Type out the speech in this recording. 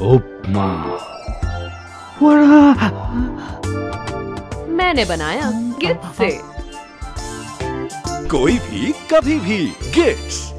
उपमा। मैंने बनाया हाँ, गिफ्ट से। हाँ। कोई भी कभी भी गिफ्ट